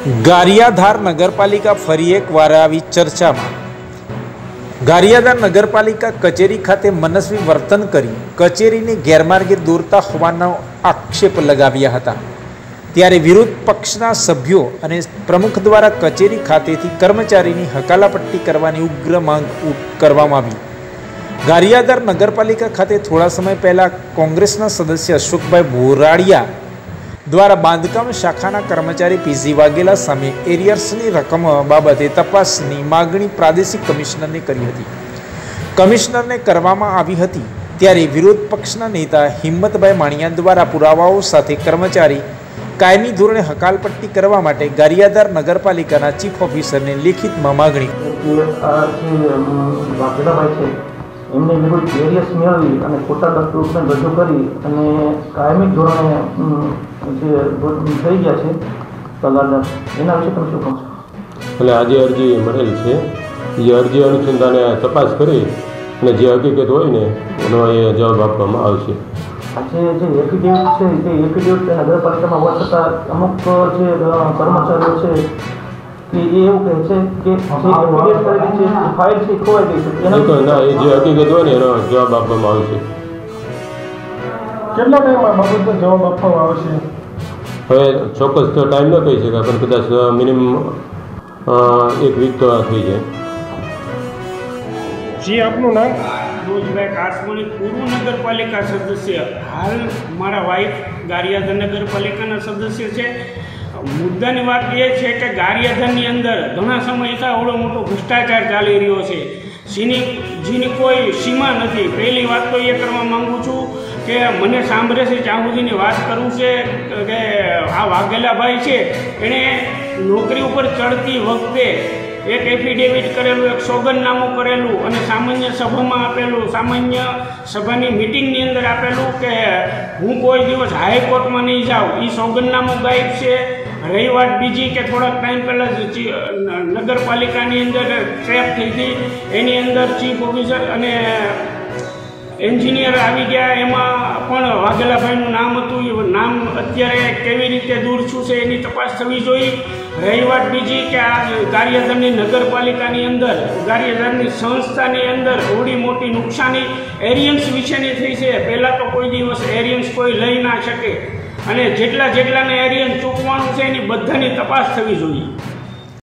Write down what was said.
ગારિયાધાર નગરપાલિકા ફરી એકવાર આવી ચર્ચામાં. ગારિયાધાર નગરપાલિકા કચેરી ખાતે મનસ્વી વર્તન કરી કચેરીને ગેરમાર્ગે દોરતા હોવાનો આક્ષેપ લગાવ્યા હતા. ત્યારે વિરોધ પક્ષના સભ્યો અને પ્રમુખ દ્વારા કચેરી ખાતેથી કર્મચારીની હકાલાપટ્ટી કરવાની ઉગ્ર માંગ કરવામાં આવી. ગારિયાધાર નગરપાલિકા ખાતે થોડા સમય પહેલા કોંગ્રેસના સદસ્ય અશોકભાઈ ભોરાડિયા દ્વારા બાંધકામ શાખાના કર્મચારી પીસી વાઘેલા સામે એરિયર્સની રકમ બાબતે તપાસની માગણી પ્રાદેશિક કમિશનરને કરી હતી. કમિશનરને કરવામાં આવી હતી ત્યારે વિરોધ પક્ષના નેતા હિંમતભાઈ માણિયા દ્વારા પુરાવાઓ સાથે કર્મચારી કાયમી ધોરણે હકાલપટ્ટી કરવા માટે ગારિયાદાર નગરપાલિકાના ચીફ ઓફિસરને લેખિતમાં માગણી. એમને વિરુદ્ધ એરિયસ મેળવી અને ડોક્યુમેન્ટ રજૂ કરી અને કાયમી ધોરણે જે થઈ ગયા છે પગારદાર એના વિશે તમે શું કહો છો? અને આજે અરજી મળેલ છે જે અરજી અનુસંધાને તપાસ કરી અને જે હકીકત હોય ને એનો એ જવાબ આપવામાં આવશે. આજે જે એફિડેવિટ છે તે એફિડેવિટ નગરપાલિકામાં હોવા છતાં અમુક જે કર્મચારીઓ છે કે એ એવું કહે છે કે જે ફાઇલ છે ખોવાઈ ગઈ છે. એ ના એ જે હકીકત હોય ને એનો જવાબ આપવામાં આવશે. કેટલા ટાઈમમાં બાબતનો જવાબ આપવામાં આવશે? હવે ચોક્કસ તો ટાઈમ ન કહી શકાય પણ કદાચ મિનિમમ એક વીક તો થઈ જાય. જી આપનું નામ? રોજભાઈ કાસમણી પૂર્વ નગરપાલિકા સદસ્ય. હાલ મારા વાઇફ ગારિયાધર નગરપાલિકાના સદસ્ય છે. મુદ્દાની વાત એ છે કે ગારિયાધરની અંદર ઘણા સમયથી ઓળો મોટો ભ્રષ્ટાચાર ચાલી રહ્યો છે. જેની જેની કોઈ સીમા નથી. પહેલી વાત તો એ કરવા માગું છું કે મને સાંભળે છે ચાહુજીની વાત કરું છે કે આ વાઘેલાભાઈ છે. એણે નોકરી ઉપર ચડતી વખતે એક એફિડેવિટ કરેલું, એક સોગંદનામું કરેલું અને સામાન્ય સભામાં આપેલું, સામાન્ય સભાની મિટિંગની અંદર આપેલું કે હું કોઈ દિવસ હાઈકોર્ટમાં નહીં જાઉં. એ સોગંદનામું ગાયબ છે. રહી બીજી કે થોડાક ટાઈમ પહેલાં જ નગરપાલિકાની અંદર ટ્રેપ થઈ હતી એની અંદર ચીફ ઓફિસર અને એન્જિનિયર આવી ગયા. એમાં પણ વાઘેલાભાઈનું અત્યારે કેવી રીતે દૂર છું છે એની તપાસ થવી જોઈએ. રહી વાત બીજી કે આ ગારિયાધરની નગરપાલિકાની અંદર, ગારિયાધરની સંસ્થાની અંદર થોડી મોટી નુકસાની એરિયન્સ વિશેની થઈ છે. પહેલાં તો કોઈ દિવસ એરિયન્સ કોઈ લઈ ના શકે. અને જેટલા જેટલાને એરિયન્સ ચૂકવાનું છે એની બધાની તપાસ થવી જોઈએ.